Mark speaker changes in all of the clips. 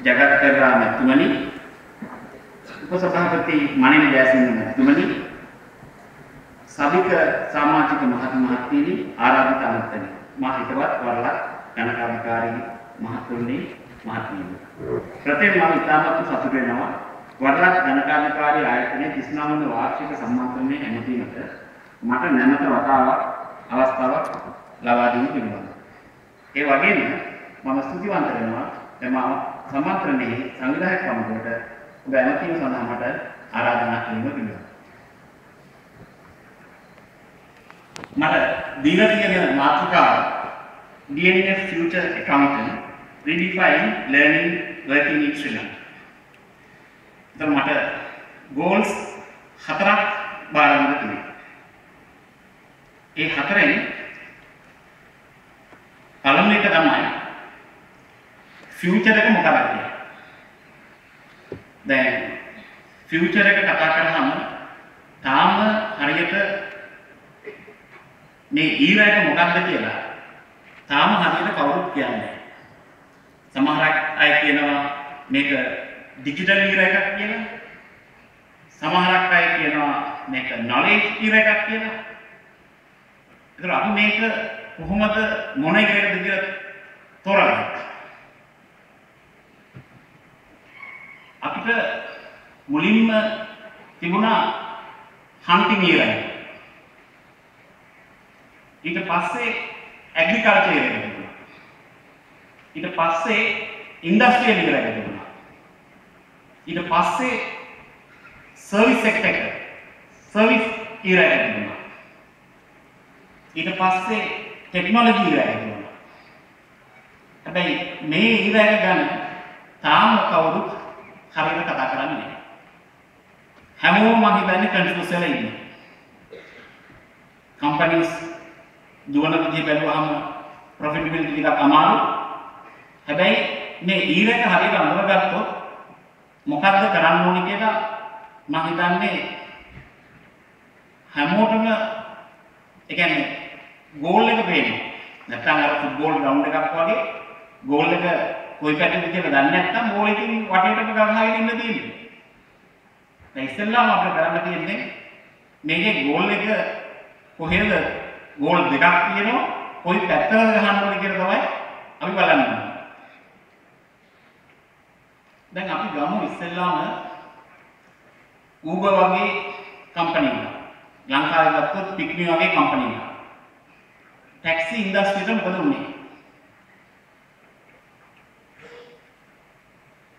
Speaker 1: ජගත් පෙරේරා මැතිතුමනි උපසභාපති මණින ජයසිංහ මැතිතුමනි සභික සමාජික මහත් මහත්මීනි ආරාධිත අමතනි මා හිතවත් වරලක් ගණකාධිකාරී මහතුනි මහත්මීනි ප්‍රථම මම ඉතාමත් සතුටු වෙනවා වරලක් ගණකාධිකාරී ආයතනයේ 39 වන වාර්ෂික සම්මානයේ ඇමතීමට මට නැවත වතාවක් අවස්ථාවක් ලබා දීම පිළිබඳව ඒ වගේම මම ස්තුතිවන්ත වෙනවා එම සම්මානයේ සංවිධායක කමිටුවට ඔබ ඇමතීම සඳහා මට ආරාධනා කිරීම පිළිබඳව මට දීලා තියෙන මාතෘකාව DNF Future Accountant Redefine Learning Working in Sri Lanka. එතකොට මට goals හතරක් බාරගන්න තිබෙනවා. ඒ හතරෙන් පළවෙනි එක තමයි ෆියුචර් එක මොකක්ද කියලා. දැන් ෆියුචර් එක කතා කරාම තාම හරියට මේ ඊරා එක මොකක්ද කියලා තාම හරියට කවුරුත් කියන්නේ නැහැ. සමහර අය කියනවා මේක ඩිජිටල් ඊරා එකක් කියලා. සමහරක් අය කියනවා මේක නොලෙජ් ඊරා එකක් කියලා. ඒතර අපි මේක කොහොමද මොන එකකටද කියලා තෝරගන්න. අපිට මුලින්ම තිබුණා හන්ටිං ඊරා එක. ඊට පස්සේ ඇග්‍රිකල්චර් එක තිබුණා. ඊට පස්සේ ඉන්ඩස්ට්‍රියල් ඊරා එක තිබුණා. ඊට පස්සේ සර්විස් සෙක්ටර් එක සර්විස් ඊරා එක තිබුණා. ඊට පස්සේ ටෙක්නොලොජි ඊරා එක තිබුණා. හැබැයි මේ ඊරා එක ගැන තාම කවුරුත් හරියට කතා කරන්නේ නැහැ. හැමෝම මම හිතන්නේ කන්ෆියුස් වෙලා ඉන්නේ. කම්පැනිස් දුවන විදිහ බැලුවාම ප්‍රොෆිටබිලිටි ටිකක් අමාරු. හැබැයි මේ ඊරක හරියට අඳුරගත්තොත් මොකද්ද කරන්න ඕනේ කියලා මම හිතන්නේ හැමෝටම ඒ කියන්නේ ගෝල් එක පේනවා. නැත්නම් අර ෆුට්බෝල් ග්‍රවුන්ඩ් එකක් වගේ ගෝල් එක කොයි පැත්තද කියලා දන්නේ නැත්නම් බෝල් එකකින් වටේටම ගහගෙන ඉන්න තියෙන්නේ. දැන් ඉස්සෙල්ලාම අපිට කරන්න තියෙන්නේ මේකේ ගෝල් එක කොහෙද ගෝල් දෙකක් තියෙනවා කොයි පැත්තද ගහන්න ඕනේ කියලා තමයි අපි බලන්නේ. දැන් අපි ගමු ඉස්සෙල්ලාම Uber වගේ කම්පැනි එකක්. ලංකාවේ ගත්තොත් පික්මි වගේ කම්පැනි එකක්. ටැක්සි ඉන්ඩස්ට්‍රියට මොකද වුනේ?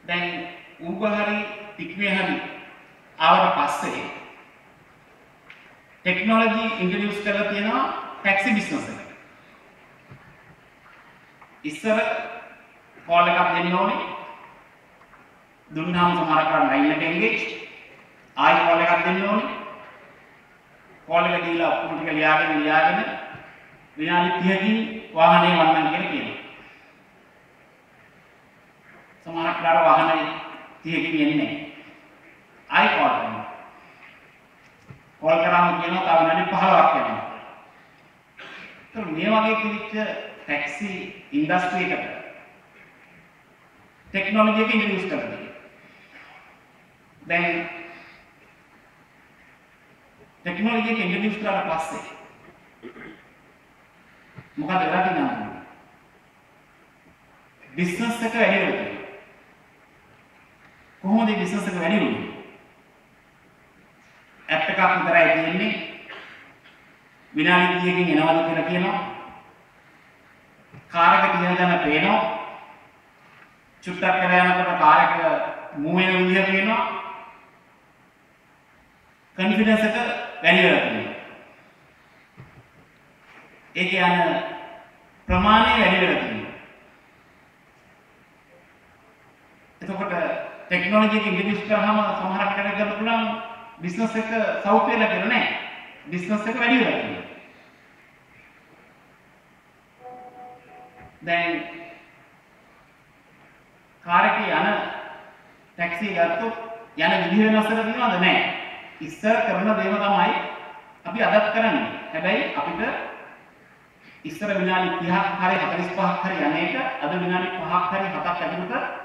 Speaker 1: දැන් Uber හරි පික්මි හරි ආවට පස්සේ ටෙක්නොලොජි ඉන්ට්‍රොඩියුස් කරලා තියෙනවා ටැක්සි බිස්නස් එකට. ඉස්සර කෝල් එකක් දෙන්න ඕනේ. දුන්නාම සමහර කරන් ලයින් එක එංගේජ්. ආයි කෝල් එකක් දෙන්න ඕනේ. කෝල් එක දීලා ඔක්කොම ටික ලියාගෙන ලියාගෙන විනාඩි 30කින් වාහනේ වන්නම් කියලා කියනවා. සමහරක් දාර වාහනේ 30කින් එන්නේ නැහැ. ආයි කෝල් කරනවා. කෝල් කරාම කියනවා තව විනාඩි 15ක් යනවා. ඒත් මේ වගේ කිවිච්ච ටැක්සි ඉන්ඩස්ට්‍රි එකට ටෙක්නොලොජි එක ඉන්ට්‍රොඩියුස් කරලා දැන් ටෙක්නොලොජි එක ඉන්ට්‍රොඩියුස් කරලා පස්සේ මොකද වෙලා තියෙන්නේ? බිස්නස් එක වැඩි වෙලා තියෙනවා. කොහොමද බිස්නස් එක වැඩි වෙන්නේ? ඇප් එකක් විතරයි තියෙන්නේ. විනාඩි 30කින් එනවද කියලා කියනවා. කාර් එක තියන තැන පේනවා. චුට්ටක් කරලා යනකොට කාර් එක මූව් වෙන විදිහ පේනවා. කන්ෆිඩන්ස් එක වැඩි වෙලා තියෙනවා. ඒ කියන්නේ ප්‍රමාණය වැඩි වෙලා තියෙනවා. එතකොට ටෙක්නොලොජි එක ඉන්ට්‍රොඩියුස් කරාම සමහරක් කෙනෙක් ගන්න පුළුවන් බිස්නස් එක සවුත් වෙලා කියලා නෑ. බිස්නස් එක වැඩි වෙලා තියෙනවා. දැන් කාර් එකේ යන ටැක්සි ගත්තොත් යන විදිහ වෙනස් වෙලා තියෙනවද නෑ. ඉස්සර කරන දේම තමයි අපි අදත් කරන්නේ. හැබැයි අපිට ඉස්සර විනාඩි 30ක් හරි 45ක් හරි යන්නේක අද විනාඩි 5ක් හරි 7ක් ඇතුළත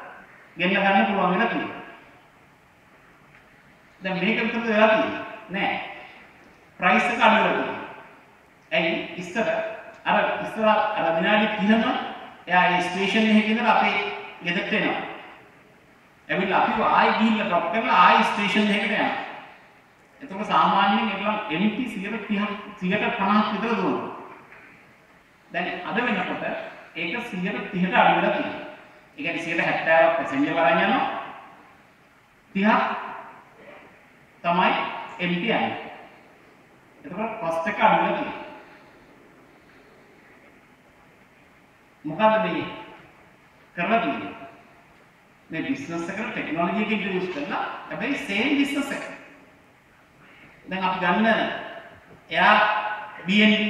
Speaker 1: ගෙන්න ගන්න පුළුවන් වෙලා තියෙනවා. දැන් මේක විතරද වෙලා තියෙන්නේ? නෑ. ප්‍රයිස් එක අඩු වෙලා තියෙනවා. ඇයි ඉස්සර අර ඉස්සර අර විනාඩි 30ම එයා ඒ ස්ටේෂන් එකේ ඉඳලා අපේ ගෙදරට එනවා. ඇවිල්ලා අපිව ආයෙ ගිහිල්ලා ඩ්‍රොප් කරලා ආයෙ ස්ටේෂන් එකකට යනවා. එතකොට සාමාන්‍යයෙන් ඒගොල්ලන් MT 130 150ක් විතර දුවනවා. දැන් අද වෙනකොට ඒක 130ට අඩු වෙලා තියෙනවා. ඒ කියන්නේ 170ක් පැසෙන්ජර් වරන් යනවා. 30ක් තමයි MT යන්නේ. එතකොට කොස්ට් එක අඩු වෙලා තියෙනවා. මොකද්ද මේ කරලා තියෙන්නේ? මේ බිස්නස් එකට ටෙක්නොලොජි එක ඉන්ට්‍රොඩියුස් කරලා හැබැයි සේම් බිස්නස් එක. දැන් අපි ගන්න එයා BNB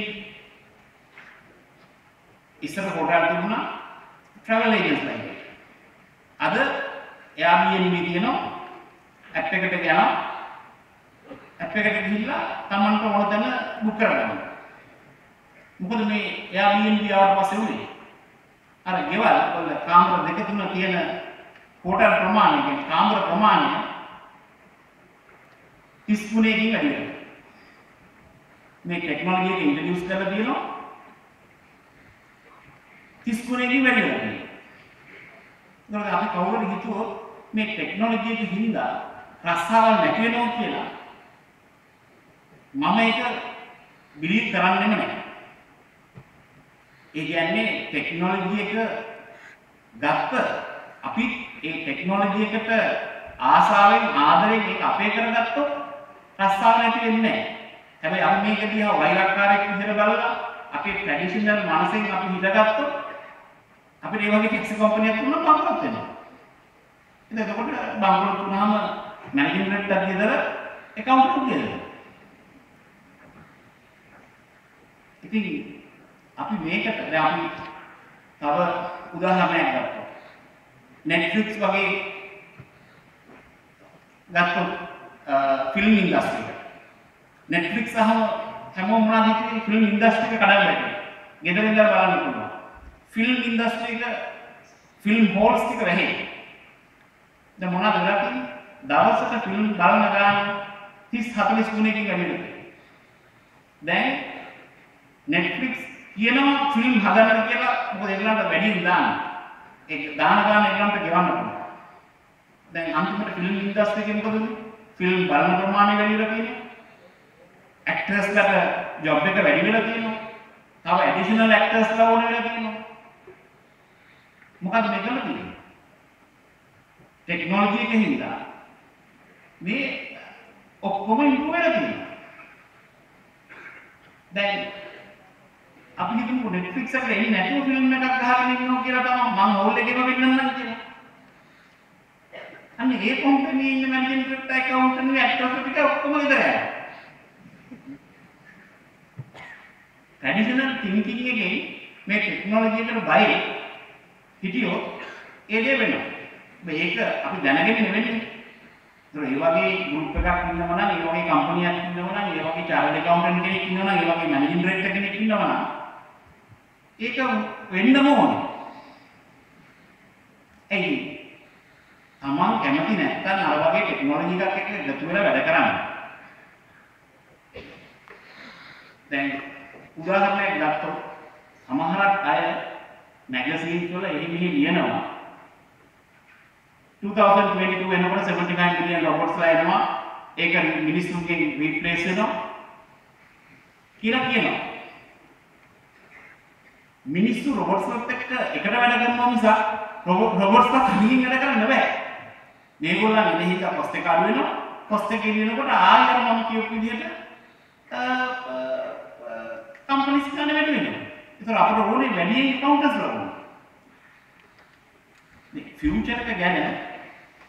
Speaker 1: ඉස්සර හොටල් තිබුණා ට්‍රැවල් ඒජන්ට්ස්ලා එක. අද එයා BNB තියෙනවා ඇප් එකට යනවා ඇප් එකට ගිහිල්ලා Tamanට ඕන තැන බුක් කරගන්න. මොකද මේ එයා BNB ආවට පස්සේ උනේ අර ගෙවල් වල කාමර දෙක තුන තියෙන හෝටල් ප්‍රමාණය කියන්නේ කාමර ප්‍රමාණය 30 ගුණයකින් වැඩි වෙනවා. මේ ටෙක්නොලොජි එක ඉන්ට්‍රොඩියුස් කරලා තියෙනවා 30 ගුණයකින් වැඩි වෙනවා. ඒකට අපි කවුරුද හිතුවොත් මේ ටෙක්නොලොජි එක හින්දා රස්සාවල් නැති වෙනවා කියලා මම ඒක බිලීව් කරන්නෙම නැහැ. ඒ කියන්නේ ටෙක්නොලොජි එක ගත්ත අපි ඒ ටෙක්නොලොජි එකට ආසාවෙන් ආදරෙන් ඒක අපේ කරගත්තොත් රස්සාව නැති වෙන්නේ නැහැ. හැබැයි අපි මේක දිහා වෛරක්කාරයෙක් විදිහට බලලා අපේ ට්‍රැඩිෂනල් මනසෙන් අපි හිතගත්තොත් අපිට ඒ වගේ ටැක්සි කම්පැනියක් වුණා බංකොලොත් වෙනවා. ඉතින් එතකොට බංකොලොත් වුණාම මැනේජින් රේට් එක ගෙදර account එක ගෙදර. ඉතින් අපි මේකට දැන් අපි තව උදාහරණයක් ගත්තා. Netflix වගේ ගත්තොත් ෆිල්ම් ඉන්ඩස්ට්‍රි එක. Netflix සහ හැමෝම මොනවද හිතේ ෆිල්ම් ඉන්ඩස්ට්‍රි එක කඩන්න බැහැ. ගෙදර ඉඳලා බලන්න පුළුවන්. ෆිල්ම් ඉන්ඩස්ට්‍රි එක ෆිල්ම් හෝල්ස් ටික වැහේ. දැන් මොනවද වෙලා තියෙන්නේ? දවසට ෆිල්ම් බලන ගාන 30 40 ගුණයකින් වැඩි වෙනවා. දැන් Netflix කියනවා ෆිල්ම් හදන්න කියලා මොකද ඒගොල්ලන්ට වැඩියෙන් දාන්න. ඒක දාන ගාන ඒගොල්ලන්ට ගෙවන්න පුළුවන්. දැන් අන්තිමට ෆිල්ම් ඉන්ඩස්ට්‍රි එකේ මොකද වෙන්නේ? ෆිල්ම් බලන ප්‍රමාණය වැඩි වෙලා තියෙනවා. ඇක්ටර්ස්ලට ජොබ් එක වැඩි වෙලා තියෙනවා. තව ඇඩිෂනල් ඇක්ටර්ස්ලා ඕන වෙලා තියෙනවා. මොකද මේ කරලා තියෙන්නේ? ටෙක්නොලොජි එකකින් හින්දා මේ ඔක්කොම ඉම්ප්‍රූව් වෙලා තියෙනවා. දැන් අපි හිතමු Netflix එකට එන්නේ නැතුව ෆිල්ම් එකක් ගහගෙන ඉන්නවා කියලා තමයි මම හෝල් එකේම වෙන්නන්නම් කියලා. අන්න ඒ කම්පැනි ඉන්න මැනේජින් ඩිරෙක්ටර් ඇකවුන්ටන්ට් ඇක්ටර්ස් ටික ඔක්කොම ඉදර යනවා. ට්‍රැඩිෂනල් තින්කින් එකෙන් මේ ටෙක්නොලොජි එකට බය හිටියොත් ඒ දේ වෙනවා. මේක අපි දැනගෙන නෙවෙන්නේ. ඒතර ඒ වගේ ගෲප් එකක් ඉන්නවා නම් ඒ වගේ කම්පැනියක් ඉන්නවා නම් ඒ වගේ චාර්ට් ඇකවුන්ටන්ට් කෙනෙක් ඉන්නවා නම් ඒ වගේ මැනේජින් ඩිරෙක්ටර් කෙනෙක් ඉන්නවා නම් ඒක වෙන්නම ඕනේ. එයි තමන් කැමති නැත්නම් අර වගේ ටෙක්නොලොජි එකක් එක්ක එකතු වෙලා වැඩ කරන්න. දැන් උදාහරණයක් ගත්තොත් සමහරක් අය මැගසින්ස් වල එහි මෙහි ලියනවා. 2022 වෙනකොට 79 මිලියන් රොබොට්ස්ලා එනවා. ඒක මිනිස්සුන්ගෙන් රීප්ලේස් වෙනවා කියලා කියනවා. මිනිස්සු රොබොට්ස්ලත් එක්ක එකට වැඩ කරනවා මිසක් රොබොට්ස්ලා තනියෙන් වැඩ කරන්න බෑ. මේගොල්ලන් ඉඳහිට කොස්ට් එක අඩු වෙනවා කොස්ට් එක ඉන්නකොට ආයෙ අර මම කියපු විදිහට කම්පනිස් ගන්න වැඩි වෙනවා. ඒතර අපිට ඕනේ වැඩියෙන් කවුන්ටර්ස්ලා ඕනේ මේ ෆියුචර් එක ගැන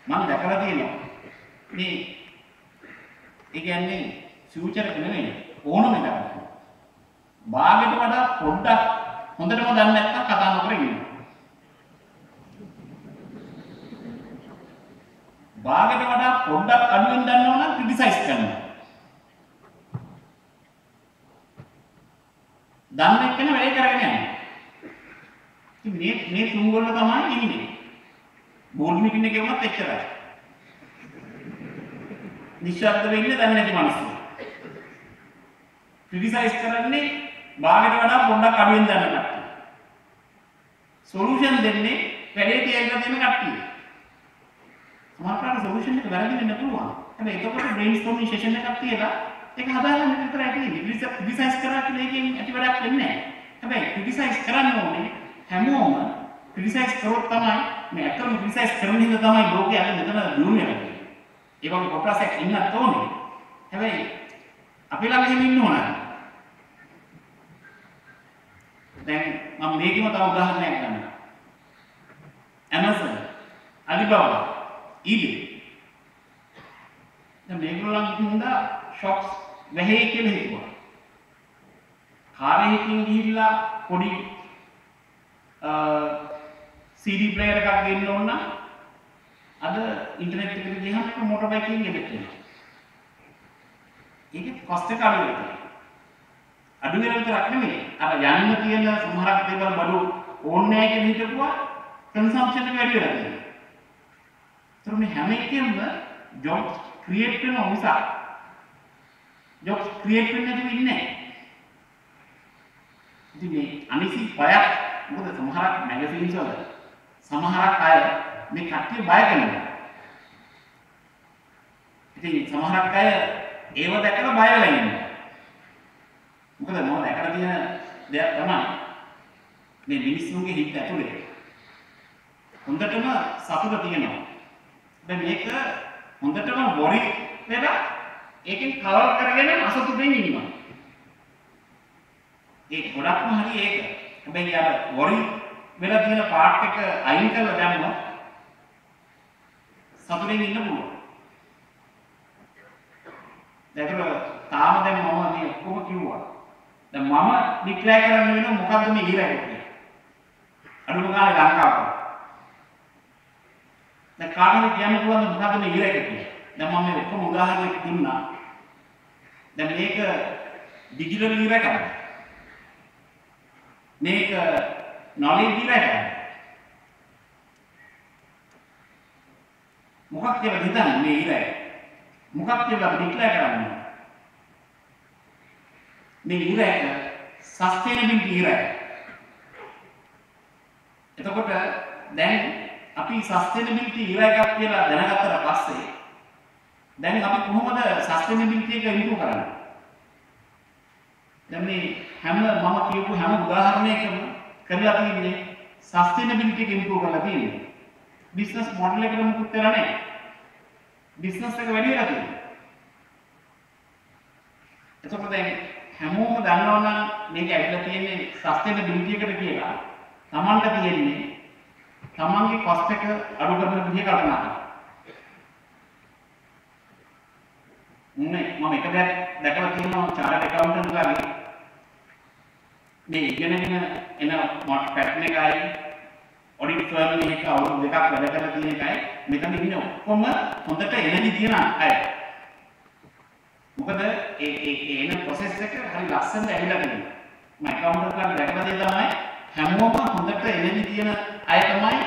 Speaker 1: මම දැකලා තියෙනවා. මේ ඒ කියන්නේ ෆියුචර් එක නෙමෙයි ඕනම එකක්. බාගෙට වඩා පොඩ්ඩක් හොඳටම දන්නේ නැත්නම් කතා නොකර ඉන්නවා බාගෙට වඩා පොඩ්ඩක් අඩුවෙන් දන්නවා නම් ක්‍රිටිසයිස් කරනවා දන්න එක්කන වැඩේ කරගෙන යනවා ඉතින් මේ මේ තුන් ගොල්ල තමයි ඉන්නේ බෝඩ් මීටින් එකේ වුණත් එච්චරයි. නිශ්ශබ්ද වෙන්නේ දන්නේ නැති මිනිස්සු. ක්‍රිටිසයිස් කරන්නේ භාගයට වඩා පොඩ්ඩක් අඩුවෙන් දන්න කට්ටිය. සොලියුෂන් දෙන්නේ වැඩේ තේරෙන්න දෙන කට්ටිය. සමහරවිට සොලියුෂන් එක වැරදි වෙන්න පුළුවන්. හැබැයි එතකොට බ්‍රේන්ස්ටෝමින් සෙෂන් එකක් තියලා ඒක හදාගන්න විතරයි තියෙන්නේ. ක්‍රිටිසයිස් කරා කියලා එකෙන් ඇති වැඩක් වෙන්නේ නැහැ. හැබැයි ක්‍රිටිසයිස් කරන්න ඕනේ හැමෝම ක්‍රිටිසයිස් කරොත් තමයි මේ ඇත්තම ක්‍රිටිසයිස් කරන හින්දා තමයි ලෝකයේ අද මෙතන දියුණු වෙන්නේ. ඒ වගේ කොටසක් ඉන්නත් ඕනේ. හැබැයි අපි ළඟ එහෙම ඉන්න ඕන. දැන් මම මේකෙම තව උදාහරණයක් ගන්නම්. Amazon, Alibaba, eBay. දැන් මේගොල්ලන් හින්දා ෂොප්ස් වැහේ කියලා හිතුවා. කාරයකින් ගිහිල්ලා පොඩි CD ප්ලේයර් එකක් ගන්න ඕන නම් අද ඉන්ටර්නෙට් එකට ගියහම මොටර් බයිකින් ගෙදෙට එනවා. ඒකේ කොස්ට් එක අඩු වෙනවා. අඩු වෙන විතරක් නෙමෙයි අර යන්න තියෙන සමහරක් දේවල් බඩු ඕනේ නැහැ කියලා හිතපුවා කන්සම්ප්ෂන් එක වැඩි වෙලා තියෙනවා. ඒතර මේ හැම එකෙම ජොබ්ස් ක්‍රියේට් වෙනවා මිසක් ජොබ්ස් ක්‍රියේට් වෙන්නේ නැතුව ඉන්නේ නැහැ. ඉතින් මේ අනිසි බයක් මොකද සමහරක් මැගසින්ස් වල සමහරක් අය මේ කට්ටිය බය කරනවා. ඉතින් සමහරක් අය ඒව දැකලා බය වෙලා ඉන්නවා. මොකද මම දැකලා තියෙන දෙයක් තමයි මේ මිනිස්සුන්ගේ හිත ඇතුලේ හොඳටම සතුට තියෙනවා. දැන් මේක හොඳටම වොරි වෙලා ඒකෙන් කවර් කරගෙන අසතුටින් ඉන්නවා. ඒ ගොඩක්ම හරි ඒක. හැබැයි අර වොරි වෙලා තියෙන පාර්ට් එක අයින් කරලා දැම්මොත් සතුටින් ඉන්න පුළුවන්. දැන් තාම දැන් මම මේ ඔක්කොම කිව්වා. දැන් මම ඩික්ලෙයාර් කරන්න වෙන මොකද්ද මේ ඊරක කියන්නේ? අඩුම ගානේ ලංකාවට. දැන් කාටද කියන්න පුළුවන් මොකද්ද මේ ඊරක කියන්නේ? දැන් මම මේ ඔක්කොම උදාහරණයක් දුන්නා. දැන් මේක ඩිජිටල් ඊරකද? මේක නොලෙජ් ඊරකද? මොකක් කියලා හිතන්නේ මේ ඊරක? මොකක් කියලා ඩික්ලෙයාර් කරන්නේ? මේ ඊරක සස්ටේනබිලිටි ඊරක. එතකොට දැන් අපි සස්ටේනබිලිටි ඊරකක් කියලා දැනගත්තට පස්සේ දැන් අපි කොහොමද සස්ටේනබිලිටි එක ඉම්ප්‍රූව් කරන්නේ? දැන් මේ හැම මම කියපු හැම උදාහරණයකම කරලා තියෙන්නේ සස්ටේනබිලිටි එක ඉම්ප්‍රූව් කරලා තියෙන්නේ. බිස්නස් මොඩල් එකට මුකුත් වෙලා නැහැ. බිස්නස් එක වැඩි වෙලා තියෙනවා. එතකොට දැන් හැමෝම දන්නවා නම් මේක ඇවිල්ලා තියෙන්නේ සස්ටේනබිලිටි එකට කියලා. Tamanට තියෙන්නේ Tamanගේ කොස්ට් එක අඩු කරන විදිහ කල්පනා කරනවා. නේ මම එක දෙයක් දැකලා තියෙනවා චාර්ට් ඇකවුන්ටන්ට් ලාගේ මේ ඉගෙනගෙන එන මොට් පැටර්න් එකයි ඔඩිට් ෆර්ම් එකක අවුරුදු දෙකක් වැඩ කරලා තියෙන එකයි මෙතන ඉන්නේ ඔක්කොම හොඳට එනදි තියෙන අය. මොකද ඒ ඒ එන process එක හරි ලස්සනට ඇවිල්ලා තියෙනවා. මම ඇකවුන්ටන්ට් ලාගේ දැකලා තියෙන තමයි හැමෝම හොඳට එනදි තියෙන අය තමයි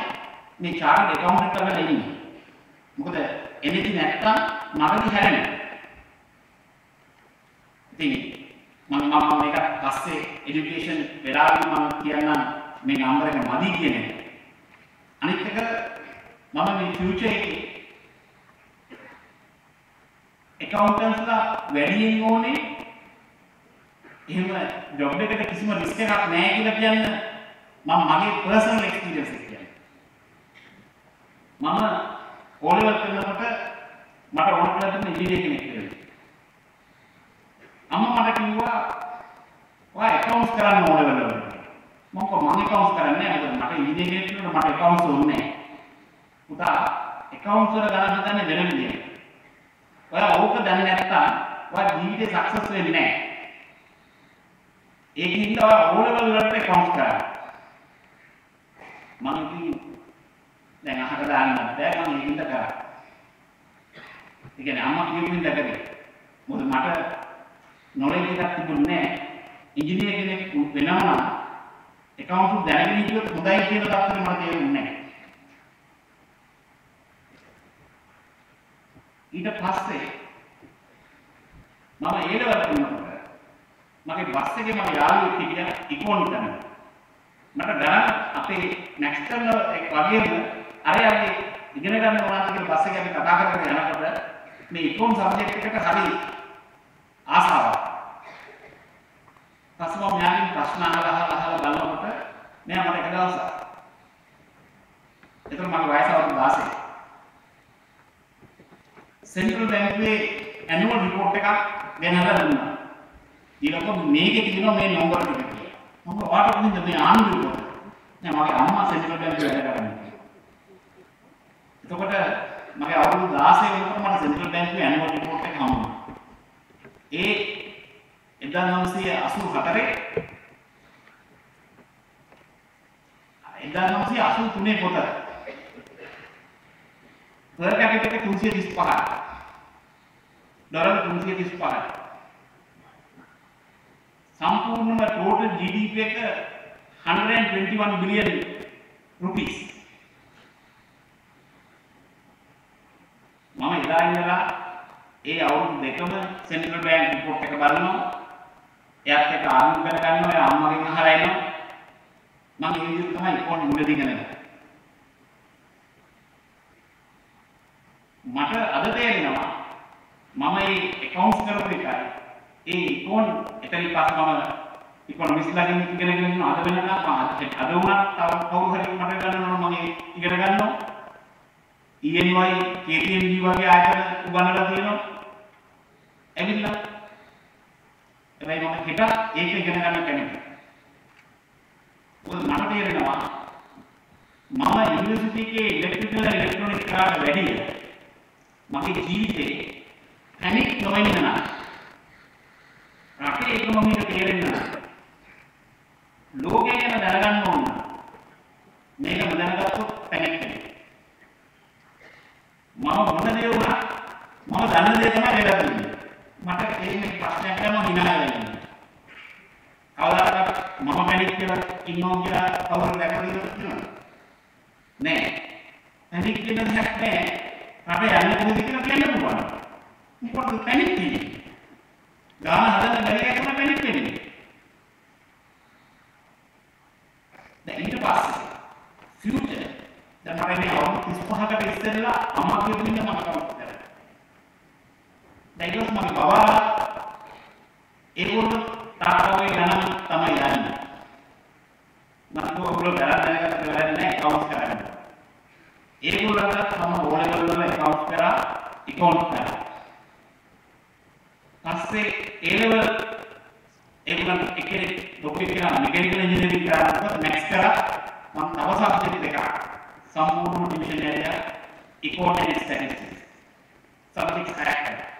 Speaker 1: මේ චාර්ට් ඇකවුන්ටන්ට් ලාගේ ඉන්නේ. මොකද එනදි නැත්තම් මරණි හැරෙනවා. ඉතින් මම මම මේක පස්සේ এডুকেෂන් වෙලාවෙම මම කියන්නම් මේ නම්බර එක මදි කියන එක. අනිත් එක මම මේ ෆියුචර් එකේ accountants වැඩියෙන් ඕනේ එහෙම ජොබ් එකට කිසිම රිස්ක් එකක් නැහැ කියලා කියන්න මම මගේ පර්සනල් එක්ස්පීරියන්ස් එක කියන්නේ. මම ඕලෙවල් කරනකොට මට ඕන කරලා තියෙන ඉංජිනේරින් කෙනෙක් කියලා. අම්මා මට කිව්වා ඔයා accounts කරන්න ඕන වෙනවා. මම කොහොම මම accounts කරන්නේ නැහැ. මොකද මට ඉංජිනේරින් කියනකොට මට accounts ඕනේ නැහැ. පුතා accounts වල ගණන් හදන්නේ වෙන විදියට. ඔයා ඕක දන්නේ නැත්තම් ඔයා ජීවිතේ සක්සස් වෙන්නේ නැහැ. ඒකින්ද ඔයා ඕ ලෙවල් වලට accounts කරා. මම ඉතින් දැන් අහක දාන්නත් බෑ මම ඒකින්ද කරා. ඒ කියන්නේ අම්මා කියපු හින්දා කරේ. මොකද මට නොලෙජ් එකක් තිබුණේ නැහැ. ඉංජිනේර කෙනෙක් වෙනවා නම් accounts දැනගෙන හිටියොත් හොඳයි කියන තත්ත්වෙ මට තේරුන්නේ නැහැ. ඊට පස්සේ මම ඒ ලෙවල් කරනකොට මගේ බස් එකේ මගේ යාළුවෙක් හිටියා ඉක්මොන් තැන. මට ගණන් අපේ නැක්ස්ටර්නල් එක වගේම අරයාගේ ඉගෙන ගන්න ඕනත් කියලා බස් එකේ අපි කතා කරගෙන යනකොට මේ ඉක්මොන් සබ්ජෙක්ට් එකට හරි පස්සේ මම යාළුවෙන් ප්‍රශ්න අහලා අහලා අහලා බලනකොට නෑ මට එක දවසක් එතකොට මගේ වයස අවුරුදු 16. සෙන්ට්‍රල් බැංකුවේ ඇනුවල් රිපෝට් එකක් ගෙනහැර දුන්නා. ඊළඟට මේකේ තියෙනවා මේ නම්බර ටික කියලා. මම වාට කොහෙන්ද මේ ආණ්ඩුව කොට? නෑ මගේ අම්මා සෙන්ට්‍රල් බැංකුවේ වැඩ කරන්නේ. එතකොට මගේ අවුරුදු 16 වෙනකොට මට සෙන්ට්‍රල් බැංකුවේ ඇනුවල් රිපෝට් එක හම්බුණා. ඒ 1984 1983 පොත. per capita එක 335යි. ඩොලර් 335යි. සම්පූර්ණම total GDP එක 121 billion rupees. මම එදා ඉඳලා ඒ අවුරුදු දෙකම සෙන්ට්‍රල් බැංක් රිපෝට් එක බලනවා. එයාත් එක්ක ආරම්භ කරගන්නවා. එයා අම්මගෙන් අහලා එනවා. මම ඒ විදිහට තමයි ඉක්මොන් මුලදී ඉගෙන ගන්නේ. මට අද තේරෙනවා මම මේ accounts කරපු එකයි ඒ ඉක්මොන් එතනින් පස්සේ මම ඉකොනොමික්ස් ලාගෙන ඉගෙනගෙන ඉන්නවා අද වෙනකම් අද වුණත් තව කවුරු හරි මට ගන්නවා මම ඉගෙන ගන්නවා ENY KPMG වගේ ආයතන උගන්වලා තියෙනවා ඇවිල්ලා හැබැයි මම හිත ඒක ඉගෙන ගන්න කැමතියි. මොකද මට තේරෙනවා මම යුනිවර්සිටි එකේ ඉලෙක්ට්‍රිකල් ඉලෙක්ට්‍රොනික කරාට වැඩිය මගේ ජීවිතේ පැනික් නොවෙන්න නම් රටේ ඉකොනොමික තේරෙන්න. නම් ලෝකය ගැන දැනගන්න ඕන. මේක දැනගත්තොත් පැනික් වෙනවා මම මොන දේ වුණත් මම දන්න දේ තමයි වෙලා තියෙන්නේ මට ඒ ප්‍රශ්නයක් ගන්න හිනා වෙන්නේ කවදාවත් මම පැනික් කියලා ඉන්නවා කියලා කවුරු දැකලා තියෙනවද? නෑ. පැනික් කියන දෙයක් නෑ. අපේ යන්නේ කොහොමද කියලා කියන්න පුළුවන්. මොකද පැනික් කියන්නේ? ගාන හදන්න බැරි එකක් තමයි පැනික් වෙන්නේ. දැන් ඊට පස්සේ ෆියුචර් දැන් මම මේ අවුරුදු 35කට ඉස්සෙල්ලා අම්මා කියපු ඉන්න මම කවුරුද කරන්නේ. දැන් ඊට පස්සේ මගේ බබා ඒගොල්ලෝ තාත්තගේ ගණන් තමයි යන්නේ. මම ඔයගොල්ලෝ වැරද්ද දැනගත්ත වෙලාවේ නෑ account කරන්න. ඒගොල්ලන්ට මම ඕ ලෙවල් වල account කරා account කරා. පස්සේ ඒ ලෙවල් ඒගොල්ලන් එකේ ලොකු එකේ මෙකැනිකල් ඉංජිනේරින්గ్ කරාට මැක්ස් කරා මම තව සබ්ජෙක්ට් දෙකක් සම්පූර්ණ division area economic statistics subject හයක්.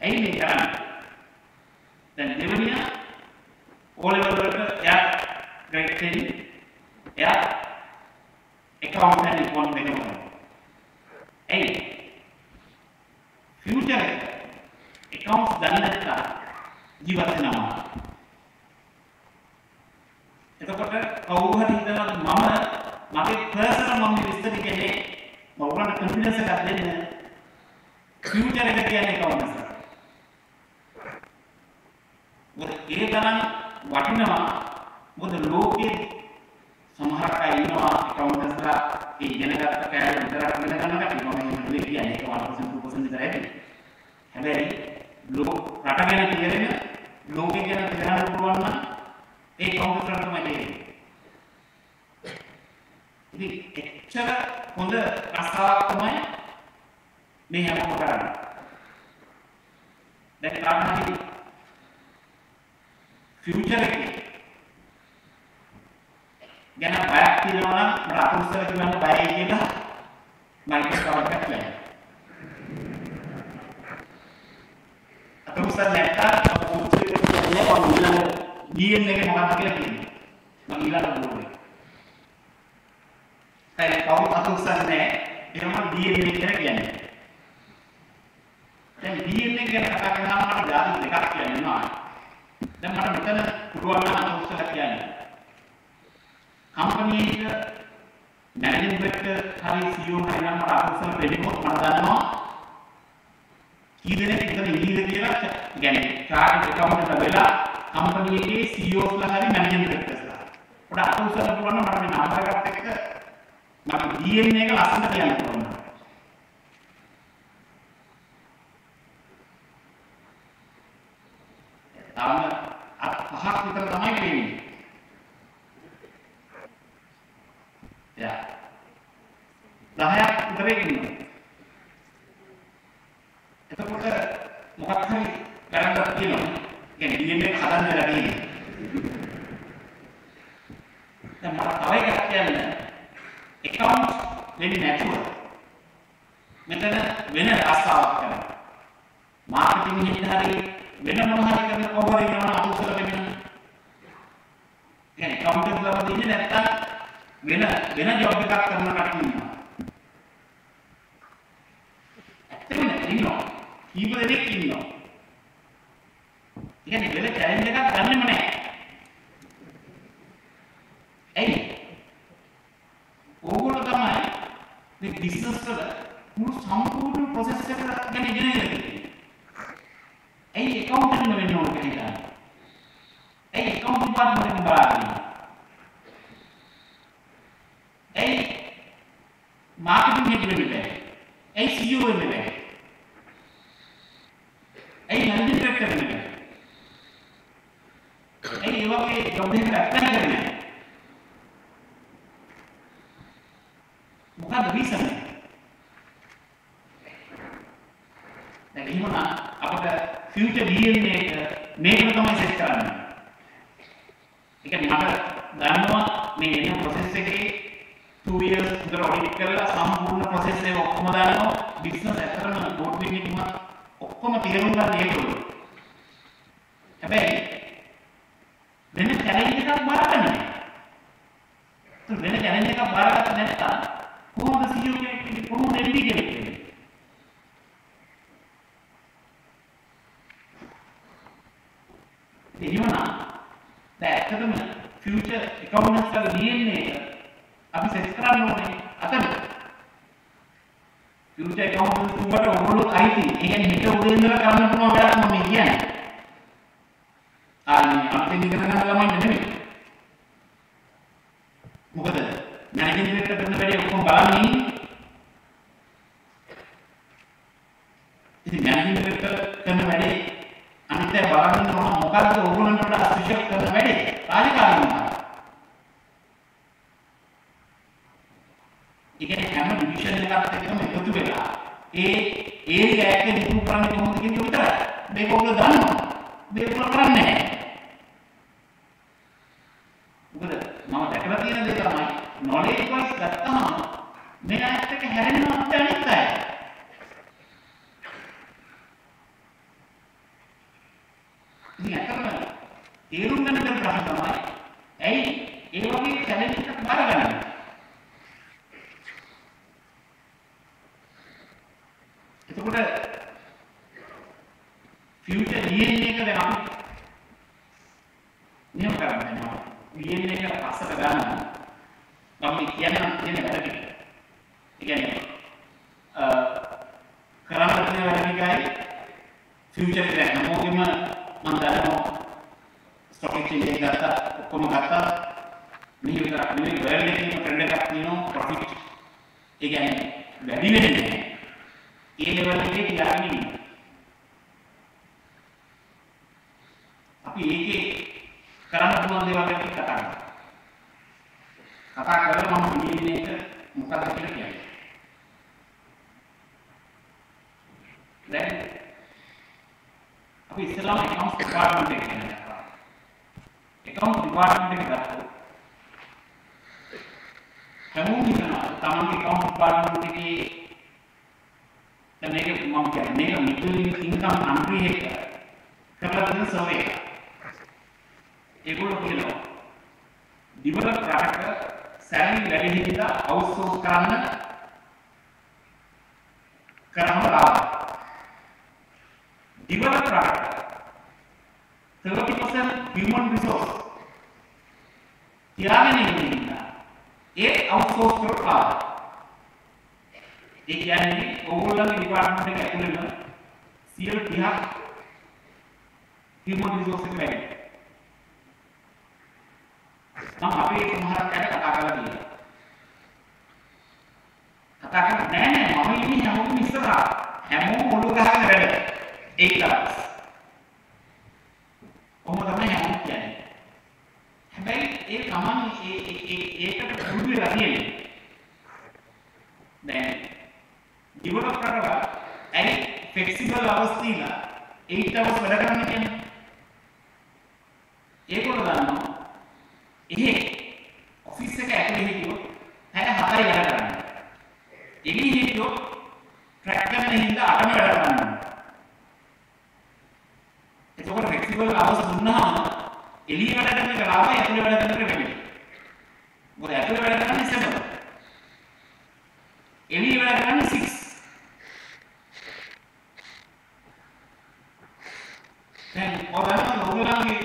Speaker 1: ඇයි මේ කරන්නේ? දැන් දෙවෙනිය ඕ ලෙවල් වලට එයා ග්‍රේඩ් 10 එයා account and econ දෙකම කරනවා. එයි ෆියුචර් එක accounts දන්නේ නැත්නම් ජීවත් වෙනවා. එතකොට කවුරු හරි හිතනවාද මම මගේ පර්සනල් මම විස්තර කියන්නේ මම උගලන්ට කන්ෆිඩන්ස් එකක් දෙන්න ෆියුචර් එක කියන්නේ කොහොමද? මොකද ඒ තරම් වටිනවා. මොකද ලෝකේ සමහර අය ඉන්නවා එකවුන්ටස්ලා ඒ ඉගෙනගත්ත කෑල්ල විතරක් ඉගෙන ගන්න කටි මම එහෙම නෙවෙයි කියන්නේ. ඒක 1% 2% විතර ඇති හැබැයි ලෝක රට ගැන තේරෙන ලෝකේ ගැන තේරෙන්න පුළුවන් නම් ඒ කවුන්ටස්ලා තමයි තේරෙන්නේ. ඉතින් එච්චර හොඳ රස්සාවක් තමයි මේ හැමෝම කරන්නේ දැන් ප්‍රාණාදී ෆියුචර් එකේ ගැන බයක් තියෙනවා නම් මට අතුස්සල කියන්න බයයි කියලා මයික්‍රොස්කොප් එකක් ගන්න. අතුස්සල නැත්තම් අතුස්සල කියන්නේ මම ඊළඟ DNA එක මොකක්ද කියලා කියන්නේ. මම ඊළඟ බෝඩ් එක. ඒ කවුරු අතුස්සල නැහැ. එහෙනම් DNA කියලා කියන්නේ. දැන් DNA ගැන කතා කරනවාම මට ධාතු දෙකක් කියන්න දැන් මට මෙතන පුළුවන් නම් අත උස්සලා කියන්න. කම්පැනි එක මැනේජින් ඩිරෙක්ටර් හරි CEO හරි නම් මට අකුසල වෙන්නොත් මම දන්නවා කී දෙනෙක් එතන ඉඳීද කියලා يعني චාර්ට් එකවුන්ටන්ට් වෙලා කම්පැනි එකේ CEOs ලා හරි මැනේජින් ඩිරෙක්ටර්ස්ලා. පොඩ අකුසල පුළුවන් නම් මට මේ නම්බර් එකත් එක්ක මට DNA එක ලස්සනට කියන්න පුළුවන්. තාම අත් පහක් විතර තමයි වෙන්නේ. යා. 10ක් විතර ඉන්නවා. එතකොට මොකක් හරි වැරද්දක් තියෙනවා. يعني DNA එක හදන්න වෙලා තියෙන්නේ. දැන් මට තව එකක් කියන්න. account වෙන්නේ නැතුව මෙතන වෙන රස්සාවක් කරනවා. මාකටිං එකේ හරි වෙන මොන හරි කරන කොහොමද කියනවා අකුසල වෙන්න. يعني account ලාව දෙන්නේ නැත්තම් වෙන වෙන ජොබ් එකක් කරන කට්ටිය ඉන්නවා. ඇත්තටම ඉන්නවා. කීප දෙනෙක් ඉන්නවා. කියන්නේ වෙන චැලෙන්ජ් එකක් ගන්නෙම නැහැ. ඇයි? ඕගොල්ලෝ තමයි මේ බිස්නස් වල මුළු සම්පූර්ණ ප්‍රොසෙස් එක ගැන ඉගෙන ගන්න. ඇයි එකවුන්ටන්ට් වෙන්න ඕන කියලා හිතන්නේ? ඇයි එකවුන්ට් ඩිපාර්ට්මන්ට් එක බලන්නේ? ඇයි මාකටිං හෙඩ් වෙන්න බැහැ? ඇයි CEO වෙන්න බැහැ? ඇයි මැනේජින් ඩිරෙක්ටර් වෙන්න බැහැ? ඇයි ඒ වගේ ජොබ් එකකට ඇප්ලයි කරන්නේ නැහැ? මොකද්ද රීසන් එක? දැන් එහෙනම් අපිට ෆියුචර් DNA එක මේකට තමයි සෙට් කරන්නේ. ඒ කියන්නේ මට දන්නවා මේ එන process එකේ 2 years විතර ඔඩිට් කරලා සම්පූර්ණ process එක ඔක්කොම දන්නවා. බිස්නස් ඇත්තටම බෝඩ් මීටින් එකම ඔක්කොම තේරුම් ගන්න ඒගොල්ලෝ. හැබැයි වෙන චැලෙන්ජ් එකක් බාරගන්න නැහැ. වෙන චැලෙන්ජ් එකක් බාරගත්ත නැත්නම් කොහොමද CEO කෙනෙක් වෙන්නේ කොහොමද MD කෙනෙක් වෙන්නේ එහෙමනම් දැන් ඇත්තටම ෆියුචර් එකවුන්ට්ස් වල DNA එක අපි සෙට් කරන්න ඕනේ අතන ෆියුචර් එකවුන්ට්ස් උඹට ඕගොල්ලෝ අයිති. ඒ කියන්නේ හිත උදේ ඉඳලා කරන්න පුළුවන් වැඩක් මම කියන්නේ. ආන්නේ අන්තිම ඉගෙන ගන්න ළමයි නෙමෙයි. මොකද මැනේජින් ඩිරෙක්ටර් කරන වැඩේ ඔක්කොම බලන්නේ. ඉන්නේ. ඉතින් මැනේජින් ඩිරෙක්ටර් කරන වැඩේ අනිත් අය බලන්න ඕන මොකද්ද ඕගොල්ලන්ට වඩා ස්පෙෂල් කරන වැඩේ රාජකාරී මොකක්ද? ඉතින් හැම ඩිවිෂන් එකකට එකම එකතු වෙලා ඒ ඒරියා එක ඉම්ප්‍රූව් කරන්න කොහොමද කියන එක විතරයි. මේක ඔයගොල්ලෝ දන්නවා. මේක ඔයගොල්ලෝ කරන්නේ නැහැ. මොකද මම දැකලා තියෙන දේ තමයි knowledge wise ගත්තාම මේ ඇත්ත එක හැරෙනවා අපිට අනිත් අය. ඉතින් ඇත්තටම තේරුම් ගන්න බැරි ප්‍රශ්න තමයි ඇයි ඒ වගේ චැලෙන්ජ් එකක් බාරගන්නේ? එතකොට ෆියුචර් DNA එක දැන් අපි නියම කරන්නේ නැහැ. DNA එක පස්සට ගන්න මම කියන්න තියෙන වැඩ ටික. ඒ කියන්නේ අ කරන්න තියෙන වැඩ ටිකයි ෆියුචර් එක දැන් හැමෝගෙම මම දන්නවා ස්ටොක් එක්ස්චේන්ජ් එක ගත්තා ඔක්කොම ගත්තා මෙහි විතරක් නෙමෙයි වර්ල්ඩ් එකේම ට්‍රෙන්ඩ් එකක් තියෙනවා ප්‍රොෆිට්. ඒ කියන්නේ වැඩි වෙන්නේ නැහැ. ඒ ලෙවල් එකේ තියාගෙන ඉන්න. අපි ඒකේ කරන්න පුළුවන් දේවල් ගැන කතා කරමු. කතා කරලා මම කියන්නේ එක මොකක්ද කියලා කියන්නේ. දැන් අපි ඉස්සෙල්ලාම accounts department එක ගැන කතා කරමු. accounts department එක ගත්තොත් හැමෝම හිතනවා තමන්ගේ accounts department එකේ දැන් මේක මම කියන්නේ මේක මිඩල් ඉන්කම් කන්ට්‍රි එක කරලා තියෙන සර්වේ එක. ඒගොල්ලෝ කියනවා ඩිවලොප් කරාට සැලරි වැඩි හින්දා අවුට්සෝස් කරන්න කරාම ලාභයි. ඩිවලොප් කරාට 30% human resource තියාගෙන ඉන්න ඒ අවුට්සෝස් කරලා ආවා. ඒ කියන්නේ ඕගොල්ලන්ගේ ඩිපාර්ට්මන්ට් එක ඇතුළේම 30ක් human resource එක වැඩි. මම අපේ සමහරක් අය කතා කරලා තියෙනවා. කතා කරන්නේ නෑ නෑ මම ඉන්නේ හැමෝම ඉස්සරහා. හැමෝම ඔළුව ගහගෙන වැඩ. ඒක තමයි. කොහොමද තමයි හැමෝම කියන්නේ. හැබැයි ඒ තමන් ඒ ඒකට පුරුදු වෙලා තියෙන්නේ. දැන් ඩිවෙලොප් කරලා ඇයි ෆ්ලෙක්සිබල් අවස් දීලා 8 hours වැඩ කරන්න කියන්නේ. ඒගොල්ලෝ දන්නවා එහෙ ඔෆිස් එක ඇතුලේ හිටියොත් හැට හතරේ වැඩ කරන්න. එළියේ හිටියොත් ට්‍රැක් කරන හින්දා අටම වැඩ කරන්න. එතකොට ෆ්ලෙක්සිබල් අවස් දුන්නාම එළියේ වැඩ කරන එක ලාභයි ඇතුලේ වැඩ කරන එක වැඩි. මොකද ඇතුලේ වැඩ කරන්නේ 7. එළියේ වැඩ කරන්නේ 6. දැන් ඔයාලා ඔයගොල්ලන්ගේ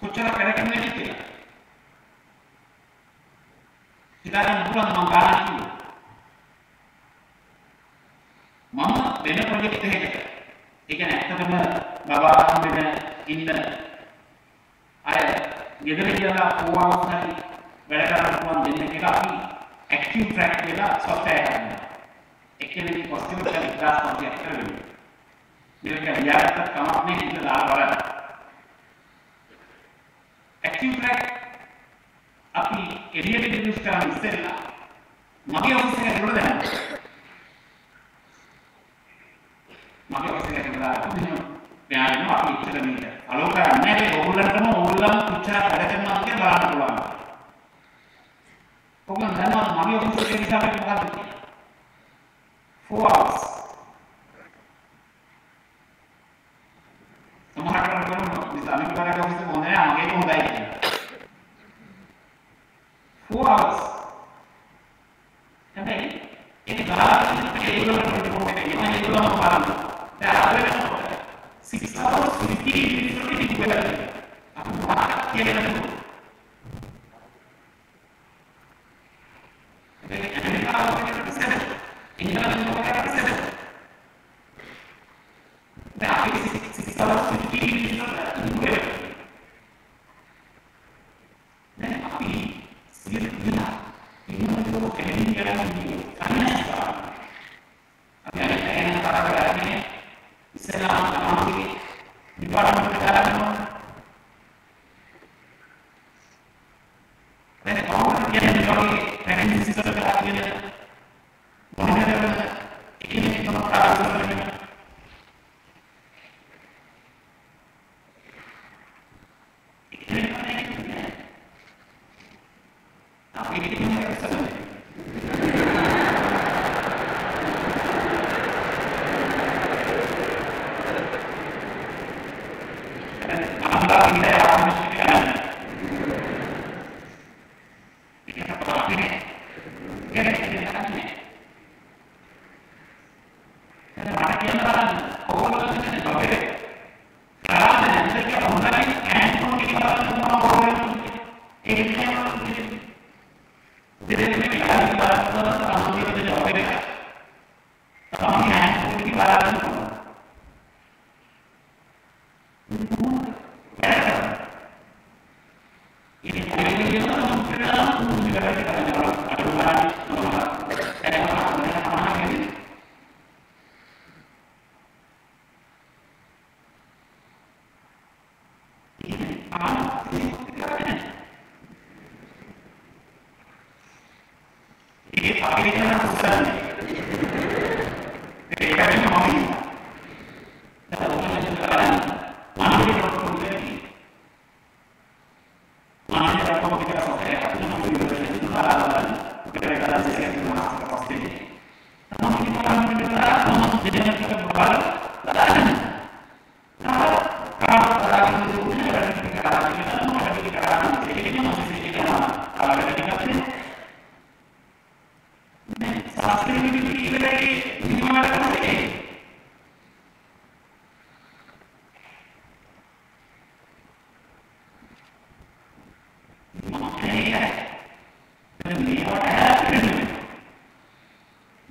Speaker 1: කොච්චර වැඩ කරන්නේ කියලා. හිතාගන්න පුළුවන් මම ගානක් කිව්වා. මම වෙන ප්‍රොජෙක්ට් එකකට ඒ කියන්නේ ඇත්තටම බබා වෙන ඉන්න අය ගෙදර කියලා ඕවාස් හරි වැඩ කරන්න පුළුවන් දෙන්න කියලා අපි ඇක්ටිව් ට්‍රැක් කියලා software එකක් ගන්නවා. එක්කෙනෙක් කොස්ටියුම් එකක් ක්ලාස් එකක් කරගෙන. මේක ලියාගත්ත කමක් නේ ඉන්න දාලා බලන්න. ඇක්ටිව් ට්‍රැක් අපි එළියට ඉන්ට්‍රොඩියුස් කරන්න ඉස්සෙල්ලා මගේ ඔෆිස් එක ඇතුළට දැනගන්න. මගේ ඔෆිස් එක ඇතුළට මෙයාගෙන අපි ඉච්චර මීට අලෝ කරන්නේ නැහැ ඕගොල්ලන්ටම ඕගොල්ලන් කොච්චර වැඩ කරනවද කියලා බලන්න පුළුවන්. ඕගොල්ලන් දන්නවා මගේ ඔෆිස් එකේ නිසා අපිට මොකක්ද කියන්නේ? 4 hours. සමහර කරන කරන නිසා අනිත් කරගේ ඔෆිස් එක හොඳ නැහැ මගේ එක හොඳයි කියලා. 4 hours. හැබැයි ඒක ගාන ඒගොල්ලෝ report එක ගෙනයි ඒගොල්ලෝ බලන්න. දැන් අද වෙනකොට 6 hours 15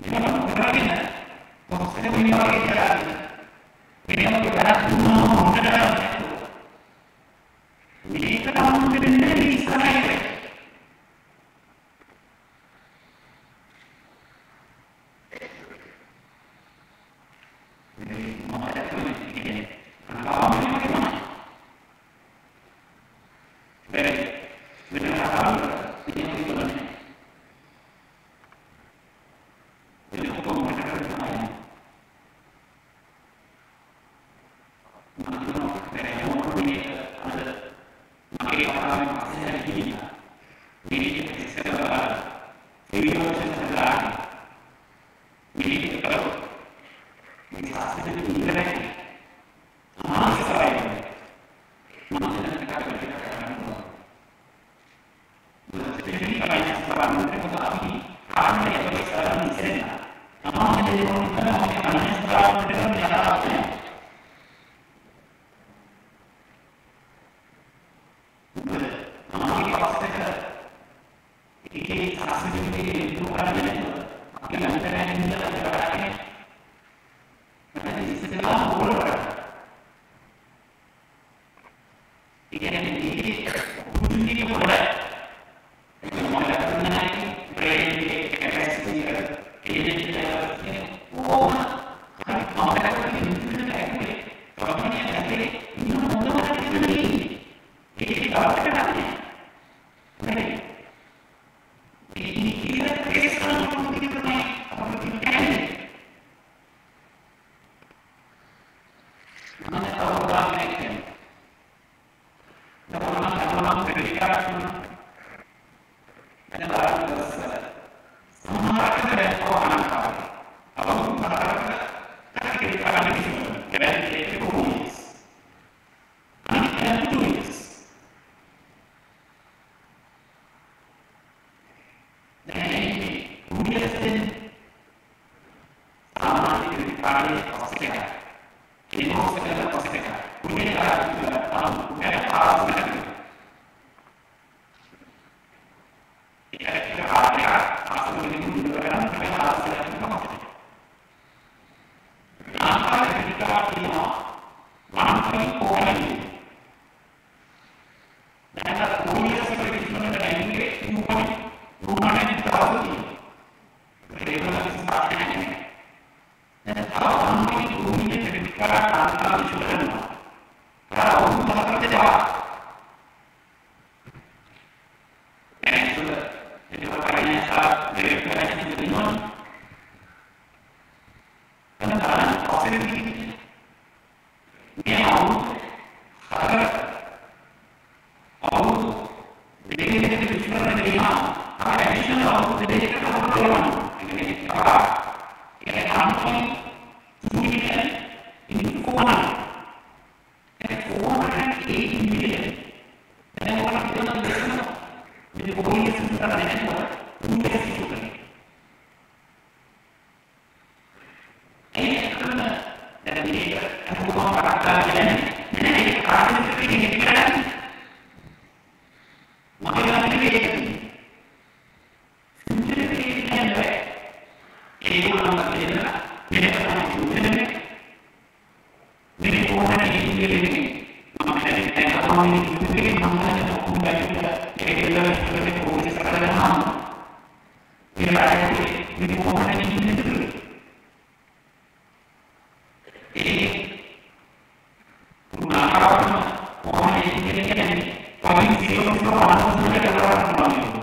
Speaker 2: මේවා කරගෙන කොහොමද මේ වගේ කරන්නේ? මේවා කරලා දුන්නා හොඳට 이게 이 움직임을 అనారోగ్యం ఒక ఇంజనీర్ అని కవింగ్ జీవనంలో ఆనందమే కలవాలనుకున్నాను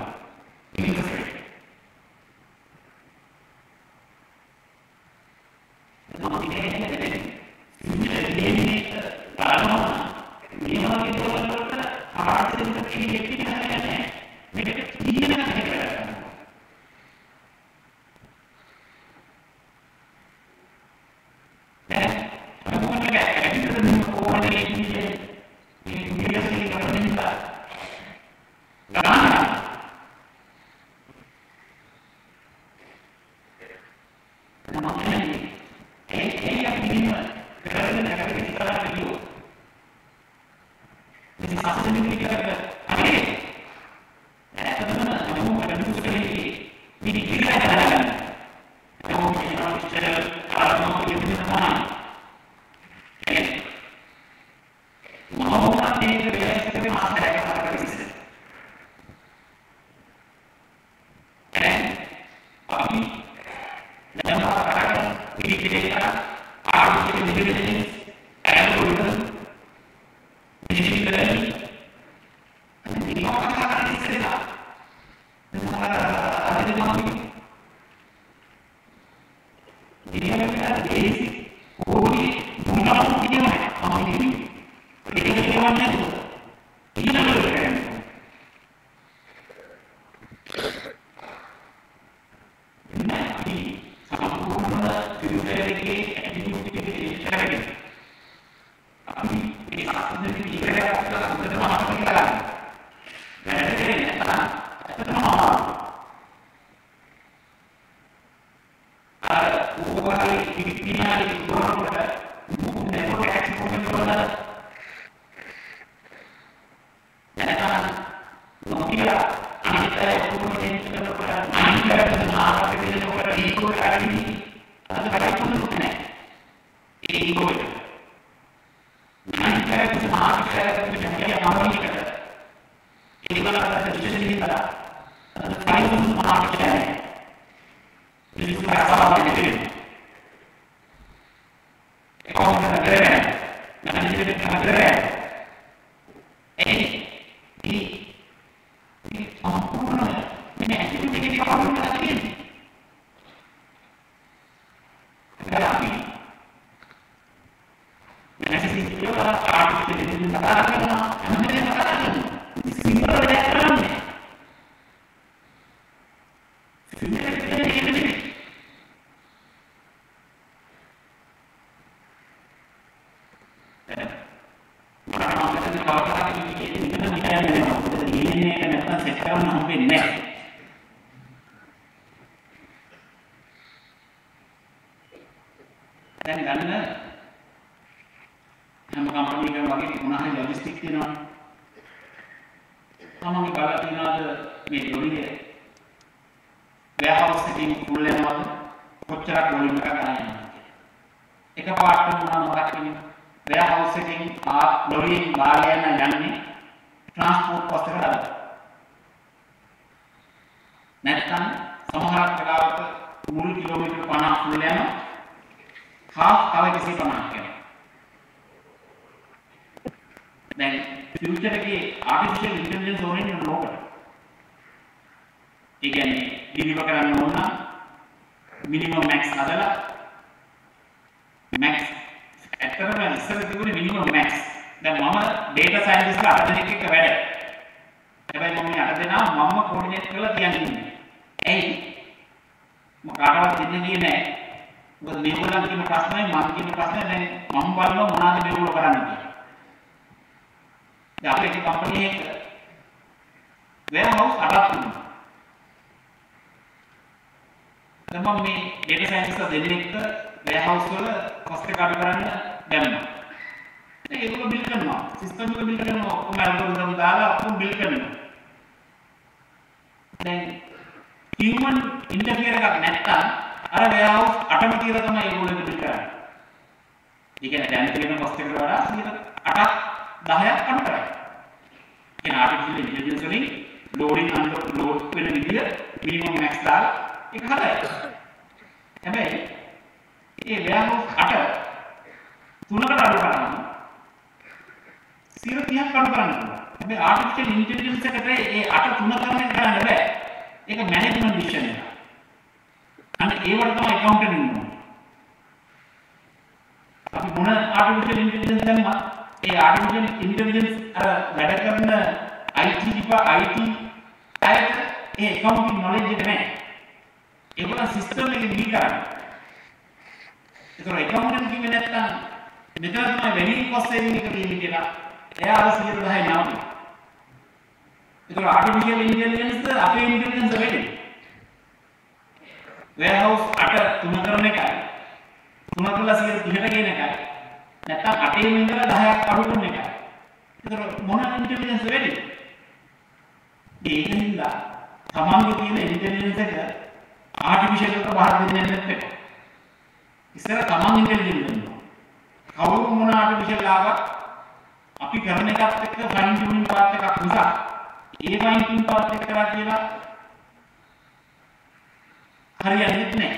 Speaker 2: जाने dengan sisi juga arti jadi katakan namanya katakan simpel ya kan Orang orang itu kalau kita ini kan kita yang ini kan නැත්නම් සෙට් කරන්න හම්බෙන්නේ නැහැ. දැන් ගන්න හැම කම්පැනි එකකම වගේ මොනවා හරි ලොජිස්ටික් තියෙනවා. තමන්ගේ බලලා තියනවාද? මේ ලොරිය වෙයාහවුස් එකකින් ෆුල් වෙනවද? කොච්චරක් වොලියුම් එකක් ගන්න යනවද එකපාරටම මොනවා මොකක් කියන්නේ වෙයාහවුස් එකකින් ආ ලොරියෙන් බාරගෙන යන්නේ ට්‍රාන්ස්පෝර්ට් කොස්ට් එකට අඩුයි. නැත්නම් සමහරක් වෙලාවට මුළු කිලෝමීටර් 50 ෆුල් යනවා. half තව 150ක් යනවා. දැන් ෆියුචර් එකේ ආටිෆිෂල් ඉන්ටෙලිජන්ස් ඕනේ නෝකට. ඒ කියන්නේ ඩිලිවර් කරන්න ඕන නම් මිනිමම් මැක්ස් හදලා මැක්ස් ඇත්තටම ඉස්සර තිබුණේ මිනිමම් මැක්ස්. දැන් මම ඩේටා සයන්ටිස්ට්ලා අට දෙනෙක් එක්ක වැඩ. හැබැයි මම මේ අට දෙනා මම කෝඩිනේට් කරලා තියන්නේ. ඇයි? මම කාටවත් දෙන්නේ ගියේ නැහැ. මොකද මේගොල්ලන් කියන ප්‍රශ්නයි මම කියන ප්‍රශ්නයි දැන් මම බලනවා මොනවද මේගොල්ලෝ කරන්නේ කියලා. දැන් අපේ කම්පැනි එක වෙයර්හවුස් අටක් තිබුණා. දැන් මම මේ ඩේටා සයන්ටිස්ට්ලා දෙන්නෙක්ට වෙයර්හවුස් වල කොස්ට් එක අඩු කරන්න දැම්මා. දැන් ඒගොල්ලෝ බිල් කරනවා. සිස්ටම් එක බිල් කරනවා. ඔක්කොම ඇල්ගොරිතම් දාලා ඔක්කොම බිල් කරනවා. දැන් හියුමන් ඉන්ටර්ෆියර් එකක් නැත්තම් අර වෙයර්හවුස් අටම තියලා තමයි ඒගොල්ලෝ බිල් කරන්නේ. ඒ කියන්නේ දැන් තියෙන කොස්ට් එකට වඩා 8ක් 10ක් අඩු කරයි. කියන ආටිෆිෂල් ඉන්ටෙලිජන්ස් වලින් ලෝඩින් අන්ලෝඩ් ලෝඩ් වෙන විදිය මිනිමම් මැක්ස් දාලා ඒක හදයි. හැබැයි ඒ වෙයර්හවුස් 8 තුනකට අඩු කරනවා. 30ක් අඩු කරන්න පුළුවන්. හැබැයි ආටිෆිෂල් ඉන්ටෙලිජන්ස් එකට ඒ 8 තුන කරන එක කරන්න බෑ. ඒක මැනේජ්මන්ට් ඩිසිෂන් එක. අන්න ඒවට තමයි ඇකවුන්ටන්ට් ඉන්නවා. අපි මොන ආටිෆිෂල් ඉන්ටෙලිජන්ස් දැම්මා ඒ ආටිෆිෂල් ඉන්ටෙලිජන්ස් අර වැඩ කරන IT විපා IT අයට ඒ ඇකවුන්ටින් නොලෙජ් එක නැහැ. ඒගොල්ලෝ සිස්ටම් එකේ ඩීල් කරන්නේ. ඒතර ඇකවුන්ටන්ට් කිව්වේ නැත්තම් මෙතන තමයි වෙනින් කොස්ට් සේවිං එක තියෙන්නේ කියලා. එයා අර 110 නවතිනවා. ඒතර ආටිෆිෂල් ඉන්ටෙලිජන්ස් අපේ ඉන්ටෙලිජන්ස් වැඩි. වෙයර්හවුස් 8 තුන කරන එකයි. තුන කරලා 130ට ගේන එකයි. නැත්තම් 8 ඉඳලා 10ක් අඩු කරන එකයි. ඒතර මොන ඉන්ටෙලිජන්ස් වැඩි? ඒකින්ද තමන්ගේ තියෙන ඉන්ටෙලිජන්ස් එක ආටිෆිෂල් එකට බාර දෙන්නේ නැත්නම් ඉස්සර තමන් ඉන්ටෙලිජන්ට් වෙනවා. කවුරු මොන ආටිෆිෂල් ආවත් අපි කරන එකත් එක්ක ෆයින් ටියුනින් පාත් එකක් නිසා ඒ බයිකින් පාස් කරා කියලා හරියන්නේ නැහැ.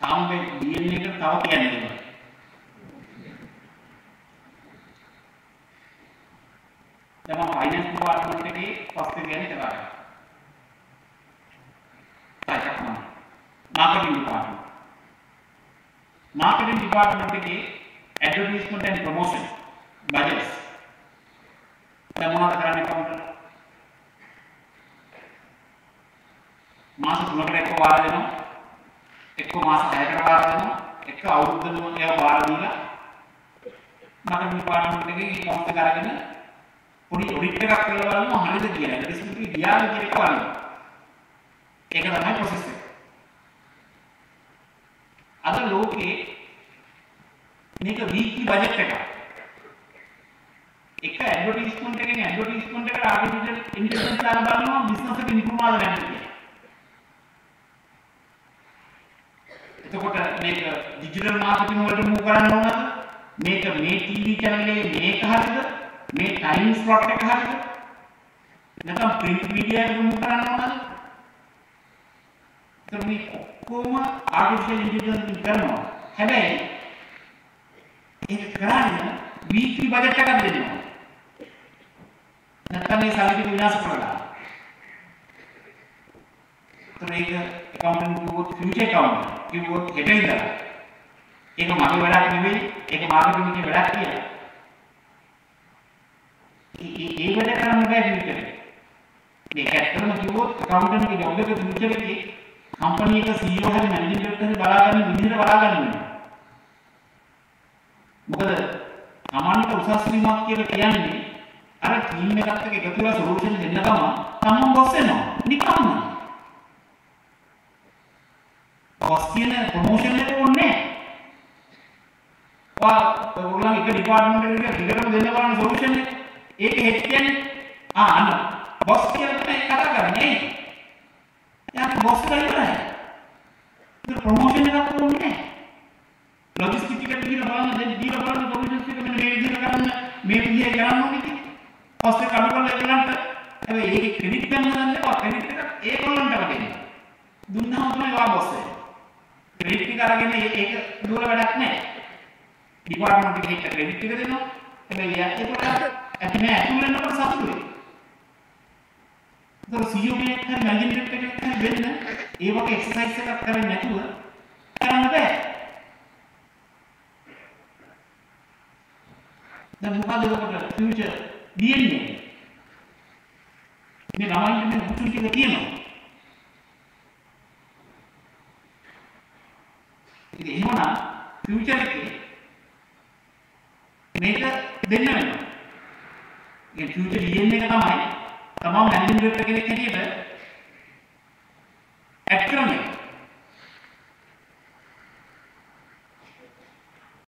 Speaker 1: තාම්බේ DNA එකට තව කියන්නේ දැන් මම ෆයිනන්ස් ඩිපාර්ට්මන්ට් එකේ පස්සේ කියන්නේ කරා. තාක්ෂණ මාකටිං ඩිපාර්ට්මන්ට්
Speaker 2: මාකටිං ඩිපාර්ට්මන්ට් එකේ ඇඩ්වර්ටයිස්මන්ට් ඇන්ඩ් ප්‍රොමෝෂන් බජට්ස් දැන් මොනවද කරන්නේ කවුන්ටර් මාස 3කට එක්ක වාර දෙනවා එක්ක මාස 6කට වාර දෙනවා එක්ක අවුරුද්දම ඒවා වාර දීලා මාකටිං ඩිපාර්ට්මන්ට් එකේ කවුන්ටර් කරගෙන පොඩි ඔඩිට් එකක් කරලා බලනවා හරියද කියලා. රිසිප්ට් එක ගියාද කියන එක බලනවා. ඒක තමයි ප්‍රොසෙස් එක. අද ලෝකේ මේක වීක්ලි බජට් එකක්. එක ඇඩ්වර්ටයිස්මන්ට් එකකින් ඇඩ්වර්ටයිස්මන්ට් එකට ආර්ටිෆිෂල් ඉන්ටෙලිජන්ස් දාලා බලනවා බිස්නස් එක ඉම්ප්‍රූව් ආද නැද්ද කියලා. එතකොට මේක ඩිජිටල් මාකටිං වලට මූව් කරන්න ඕනද? මේක මේ ටීවී channel එකේ මේක හරියද? මේ ටයිම් ස්ලොට් එක හරියද? නැත්නම් print media එකට මූව් කරන්න ඕනද? එතකොට මේ ඔක්කොම artificial intelligence කරනවා. හැබැයි ඒක කරන්නේ weekly budget එකක් දෙනවා. නැත්නම් මේ සල්ලි විනාශ කරලා. එතකොට ඒක accountant කිව්වොත් future accountant කිව්වොත් හෙට ඉඳලා. ඒක මගේ වැඩක් නෙවෙයි. ඒක මාර්කටිං එකේ වැඩක් කියලා. ඒ ඒ වැඩ කරන්න බෑ future එකේ. මේක ඇත්තටම කිව්වොත් accountant ගේ job එක future එකේ කම්පැනි එක CEO හරි මැනේජින් ඩිරෙක්ටර් හරි බලාගන්න විදිහට බලාගන්න වෙනවා. මොකද තමන්ට උසස් වීමක් කියලා කියන්නේ අර ටීම් එකත් එක්ක එකතු වෙලා සොලියුෂන් දෙන්න ගම තමන් බොස් වෙනවා. නිකම්ම. බොස් කියන ප්‍රොමෝෂන් එක ඕනේ නැහැ. වා ඔයගොල්ලන් එක ඩිපාර්ට්මන්ට් එකකට ටිකටම දෙන්න බලන්න සොලියුෂන් එක. ඒක හෙඩ් කියන්නේ ආ අන්න බොස් කියලා තමයි කතා කරන්නේ. යාට බොස් කියලා ඉවරයි. ඒක ප්‍රොමෝෂන් එකක් ඕනේ නැහැ. ලොජිස්ටික් එකට ගිහින් බලන්න දැන් දීලා බලන්න සොලියුෂන්ස් එක මෙන්න මේ විදිහට කරන්න මේ විදිහේ කරන්න ඕනේ කියලා. පස්සේ කඩ කරලා ඒගොල්ලන්ට හැබැයි ඒකේ ක්‍රෙඩිට් ගන්න ගන්න එපා. ක්‍රෙඩිට් එක ඒගොල්ලන්ටම දෙන්න. දුන්නාම තමයි වා බොස් වෙන්නේ. ක්‍රෙඩිට් එක අරගෙන ඒක දුර වැඩක් නැහැ. ඩිපාර්ට්මන්ට් එකේ ක්‍රෙඩිට් එක දෙනවා. හැබැයි ඒකට ඇති නෑ ඇතුල් වෙනකොට සතුටු වෙයි. ඒක CEO කෙනෙක් හරි මැනේජර් කෙනෙක් හරි වෙන්න ඒ වගේ එක්සර්සයිස් එකක් කරන්නේ නැතුව කරන්න බෑ. දැන් මොකද එතකොට ෆියුචර් DNA මේ ළමයින්ට මේ මුතුන් ටික තියෙනවා. ඉතින් එහෙමනම් ෆියුචර් එකේ මේක දෙන්න වෙනවා. ඒ ෆියුචර් DNA එක තමයි තමන් මැනේජින් ඩිරෙක්ටර් කෙනෙක් හැටියට ඇඩ් කරන්න